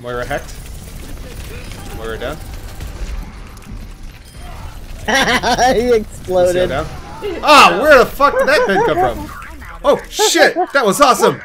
Moira hacked. Moira down. he exploded. Oh, Ah, where the fuck did that thing come from? Oh shit, that was awesome.